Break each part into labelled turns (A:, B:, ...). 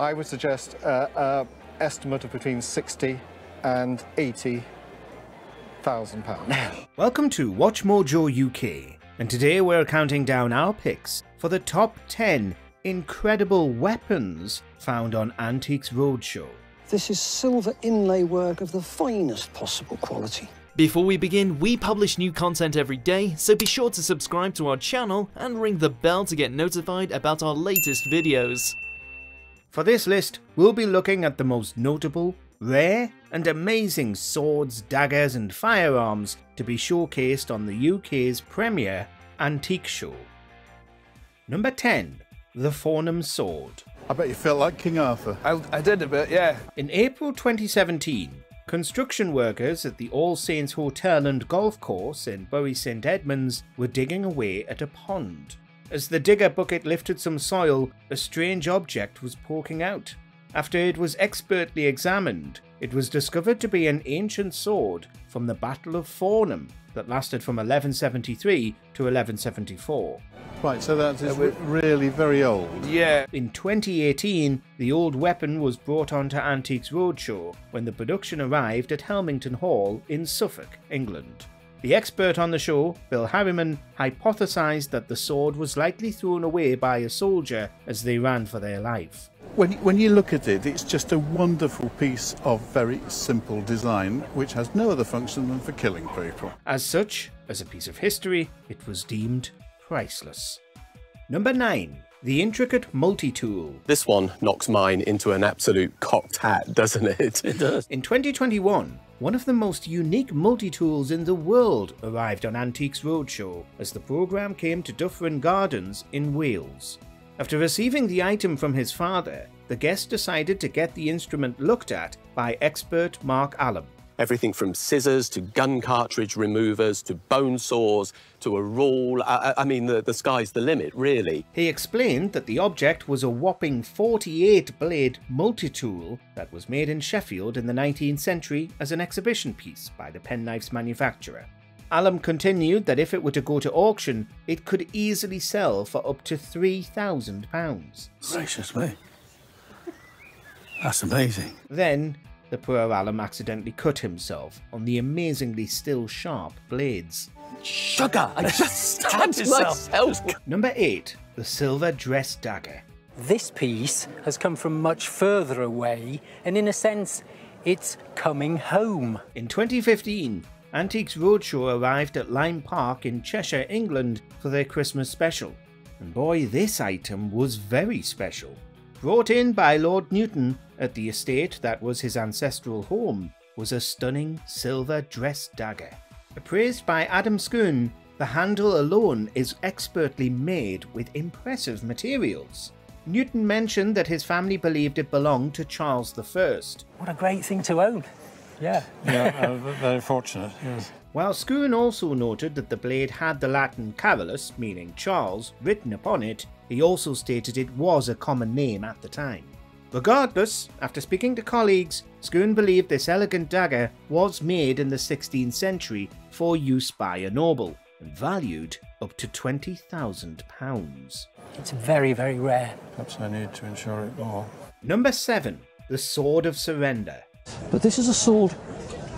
A: I would suggest uh, uh, estimate of between 60 and 80 thousand pounds.
B: Welcome to Watch Mojo UK, and today we're counting down our picks for the top 10 incredible weapons found on Antiques Roadshow.
C: This is silver inlay work of the finest possible quality.
D: Before we begin, we publish new content every day, so be sure to subscribe to our channel and ring the bell to get notified about our latest videos.
B: For this list, we'll be looking at the most notable, rare, and amazing swords, daggers, and firearms to be showcased on the UK's premier antique show. Number 10. The Fornham Sword.
E: I bet you felt like King Arthur.
F: I, I did a bit, yeah.
B: In April 2017, construction workers at the All Saints Hotel and Golf Course in Bury St Edmunds were digging away at a pond. As the digger bucket lifted some soil, a strange object was poking out. After it was expertly examined, it was discovered to be an ancient sword from the Battle of Fornham that lasted from 1173 to 1174.
E: Right, so that is uh, re- really very old.
F: Yeah.
B: In 2018, the old weapon was brought onto Antiques Roadshow when the production arrived at Helmingham Hall in Suffolk, England. The expert on the show, Bill Harriman, hypothesized that the sword was likely thrown away by a soldier as they ran for their life.
E: When, when you look at it, it's just a wonderful piece of very simple design, which has no other function than for killing people.
B: As such, as a piece of history, it was deemed priceless. Number 9. The intricate multi-tool.
G: This one knocks mine into an absolute cocked hat, doesn't it?
H: It does.
B: In 2021, one of the most unique multi-tools in the world arrived on Antiques Roadshow as the programme came to Dyffryn Gardens in Wales. After receiving the item from his father, the guest decided to get the instrument looked at by expert Mark Allam.
G: Everything from scissors to gun cartridge removers to bone saws to a rule. I, I mean, the, the sky's the limit, really.
B: He explained that the object was a whopping 48 blade multi tool that was made in Sheffield in the 19th century as an exhibition piece by the penknives manufacturer. Allam continued that if it were to go to auction, it could easily sell for up to £3,000.
H: Gracious me. That's amazing.
B: Then, the poor Allam accidentally cut himself on the amazingly still sharp blades.
H: Sugar! I just stabbed
G: myself.
B: Number 8. The Silver Dress Dagger.
I: This piece has come from much further away, and in a sense, it's coming home.
B: In 2015, Antiques Roadshow arrived at Lyme Park in Cheshire, England for their Christmas special. And boy, this item was very special. Brought in by Lord Newton at the estate that was his ancestral home was a stunning silver dress dagger. Appraised by Adam Schoon, the handle alone is expertly made with impressive materials. Newton mentioned that his family believed it belonged to Charles I.
I: What a great thing to own. Yeah.
H: Yeah, uh, very fortunate, yes.
B: While Schoon also noted that the blade had the Latin Carolus, meaning Charles, written upon it, he also stated it was a common name at the time. Regardless, after speaking to colleagues, Schoon believed this elegant dagger was made in the 16th century for use by a noble and valued up to £20,000.
I: It's very, very rare.
H: Perhaps I need to insure it more.
B: Number 7. The Sword of Surrender.
C: But this is a sword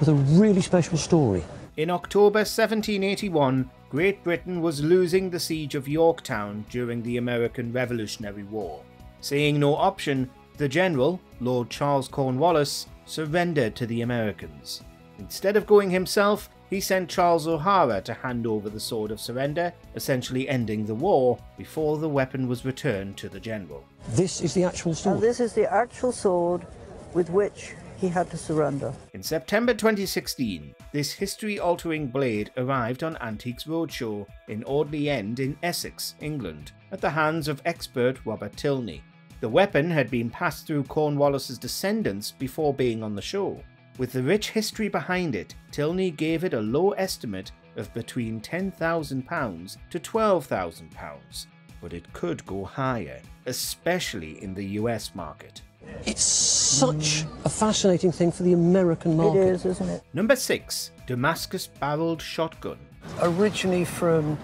C: with a really special story.
B: In October 1781, Great Britain was losing the siege of Yorktown during the American Revolutionary War. Seeing no option, the general, Lord Charles Cornwallis, surrendered to the Americans. Instead of going himself, he sent Charles O'Hara to hand over the Sword of Surrender, essentially ending the war before the weapon was returned to the general.
C: This is the actual
J: And
C: sword.
J: this is the actual sword with which he had to surrender.
B: In September 2016, this history altering blade arrived on Antiques Roadshow in Audley End in Essex, England, at the hands of expert Robert Tilney. The weapon had been passed through Cornwallis's descendants before being on the show. With the rich history behind it, Tilney gave it a low estimate of between £10,000 to £12,000, but it could go higher, especially in the US market.
C: It's such a fascinating thing for the American market.
J: It is, isn't it?
B: Number 6. Damascus Barreled Shotgun.
C: Originally from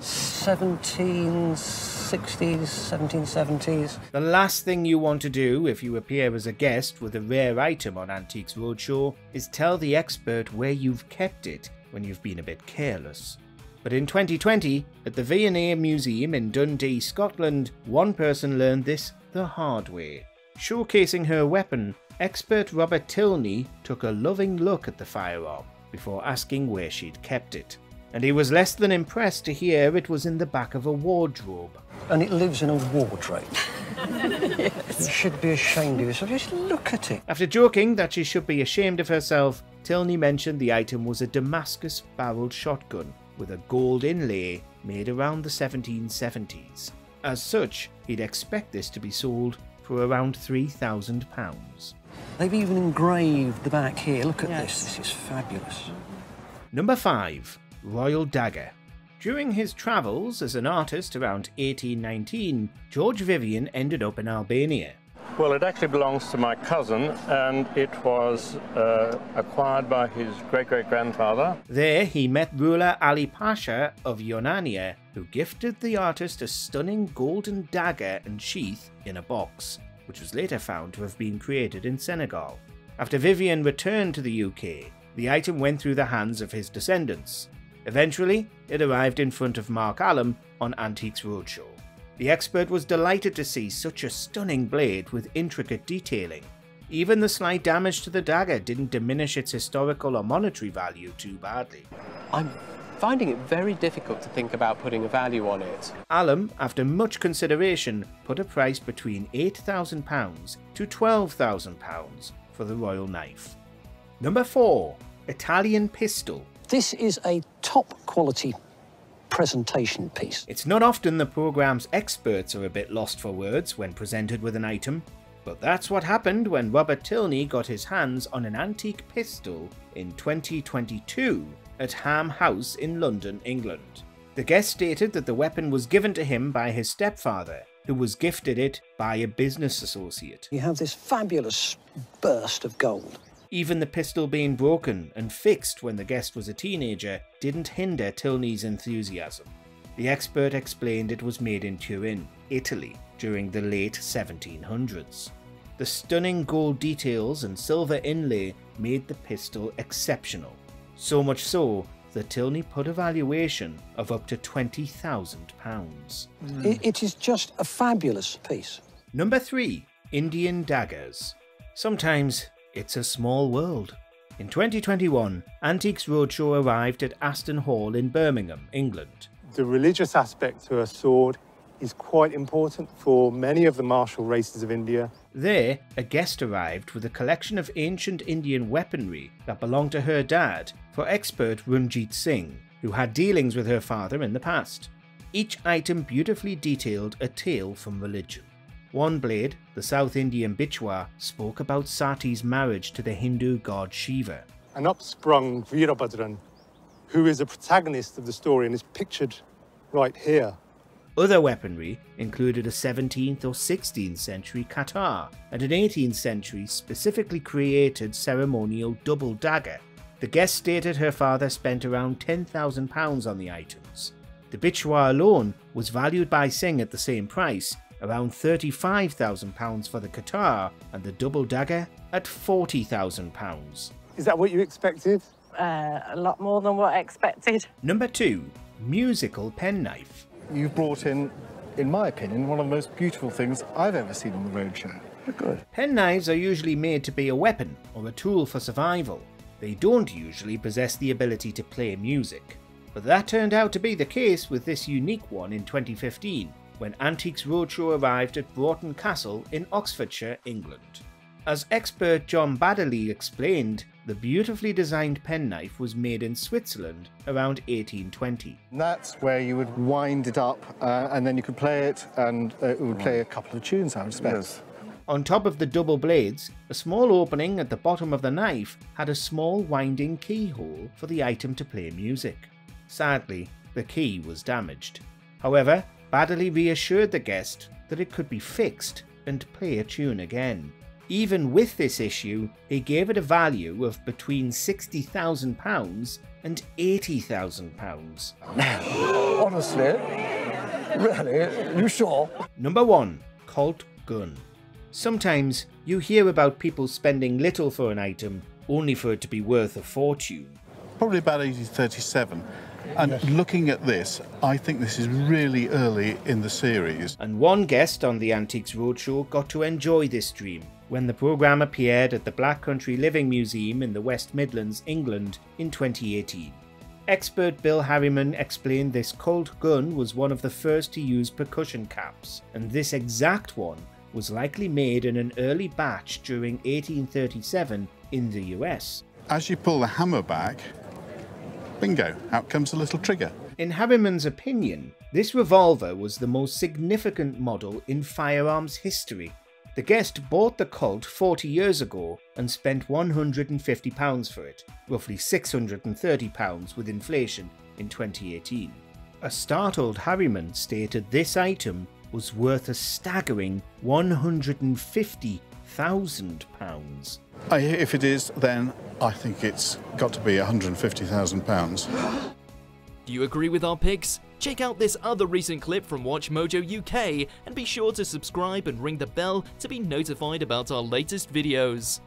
C: 1760s, 1770s.
B: The last thing you want to do if you appear as a guest with a rare item on Antiques Roadshow is tell the expert where you've kept it when you've been a bit careless. But in 2020, at the V&A Museum in Dundee, Scotland, one person learned this the hard way. Showcasing her weapon, expert Robert Tilney took a loving look at the firearm before asking where she'd kept it. And he was less than impressed to hear it was in the back of a wardrobe.
C: And it lives in a wardrobe. You should be ashamed of yourself. Just look at it.
B: After joking that she should be ashamed of herself, Tilney mentioned the item was a Damascus barreled shotgun with a gold inlay made around the 1770s. As such, he'd expect this to be sold for around £3,000.
C: They've even engraved the back here. Look at this. This is fabulous.
B: Number 5. Royal Dagger. During his travels as an artist around 1819, George Vivian ended up in Albania.
H: Well, it actually belongs to my cousin, and it was uh, acquired by his great great grandfather.
B: There, he met ruler Ali Pasha of Ioannina, who gifted the artist a stunning golden dagger and sheath in a box, which was later found to have been created in Senegal. After Vivian returned to the UK, the item went through the hands of his descendants. Eventually, it arrived in front of Mark Allam on Antiques Roadshow. The expert was delighted to see such a stunning blade with intricate detailing. Even the slight damage to the dagger didn't diminish its historical or monetary value too badly.
G: I'm finding it very difficult to think about putting a value on it.
B: Allam, after much consideration, put a price between £8,000 to £12,000 for the royal knife. Number 4. Italian Pistol.
C: This is a top quality presentation piece.
B: It's not often the programme's experts are a bit lost for words when presented with an item, but that's what happened when Robert Tilney got his hands on an antique pistol in 2022 at Ham House in London, England. The guest stated that the weapon was given to him by his stepfather, who was gifted it by a business associate.
C: You have this fabulous burst of gold.
B: Even the pistol being broken and fixed when the guest was a teenager didn't hinder Tilney's enthusiasm. The expert explained it was made in Turin, Italy, during the late 1700s. The stunning gold details and silver inlay made the pistol exceptional, so much so that Tilney put a valuation of up to £20,000.
C: It, it is just a fabulous piece.
B: Number 3. Indian Daggers. Sometimes it's a small world. In 2021, Antiques Roadshow arrived at Aston Hall in Birmingham, England.
F: The religious aspect to a sword is quite important for many of the martial races of India.
B: There, a guest arrived with a collection of ancient Indian weaponry that belonged to her dad for expert Runjeet Singh, who had dealings with her father in the past. Each item beautifully detailed a tale from religion. One blade, the South Indian Bichwa, spoke about Sati's marriage to the Hindu god Shiva.
F: An upsprung Veerabhadran, who is a protagonist of the story and is pictured right here.
B: Other weaponry included a 17th or 16th century katar and an 18th century specifically created ceremonial double dagger. The guest stated her father spent around £10,000 on the items. The Bichwa alone was valued by Singh at the same price, around £35,000 for the katar and the double dagger at £40,000.
F: Is that what you expected?
K: Uh, a lot more than what I expected.
B: Number 2. Musical Penknife.
A: You've brought in, in my opinion, one of the most beautiful things I've ever seen on the roadshow.
F: Good.
B: Penknives are usually made to be a weapon or a tool for survival. They don't usually possess the ability to play music. But that turned out to be the case with this unique one in 2015, when Antiques Roadshow arrived at Broughton Castle in Oxfordshire, England. As expert John Baddeley explained, the beautifully designed penknife was made in Switzerland around 1820.
A: That's where you would wind it up uh, and then you could play it and uh, it would play a couple of tunes, I would expect.
B: On top of the double blades, a small opening at the bottom of the knife had a small winding keyhole for the item to play music. Sadly, the key was damaged. However, Baddeley reassured the guest that it could be fixed and play a tune again. Even with this issue, he gave it a value of between £60,000 and £80,000.
H: Honestly,
C: really? You sure?
B: Number 1. Colt Gun. Sometimes you hear about people spending little for an item only for it to be worth a fortune.
E: Probably about 1837. And looking at this, I think this is really early in the series.
B: And one guest on the Antiques Roadshow got to enjoy this dream when the programme appeared at the Black Country Living Museum in the West Midlands, England in 2018. Expert Bill Harriman explained this Colt gun was one of the first to use percussion caps, and this exact one was likely made in an early batch during 1837 in the US.
E: As you pull the hammer back, bingo, out comes a little trigger.
B: In Harriman's opinion, this revolver was the most significant model in firearms history. The guest bought the Colt 40 years ago and spent £150 for it, roughly £630 with inflation in 2018. A startled Harriman stated this item was worth a staggering £150,000.
E: If it is, then I think it's got to be £150,000.
D: Do you agree with our picks? Check out this other recent clip from WatchMojo UK and be sure to subscribe and ring the bell to be notified about our latest videos.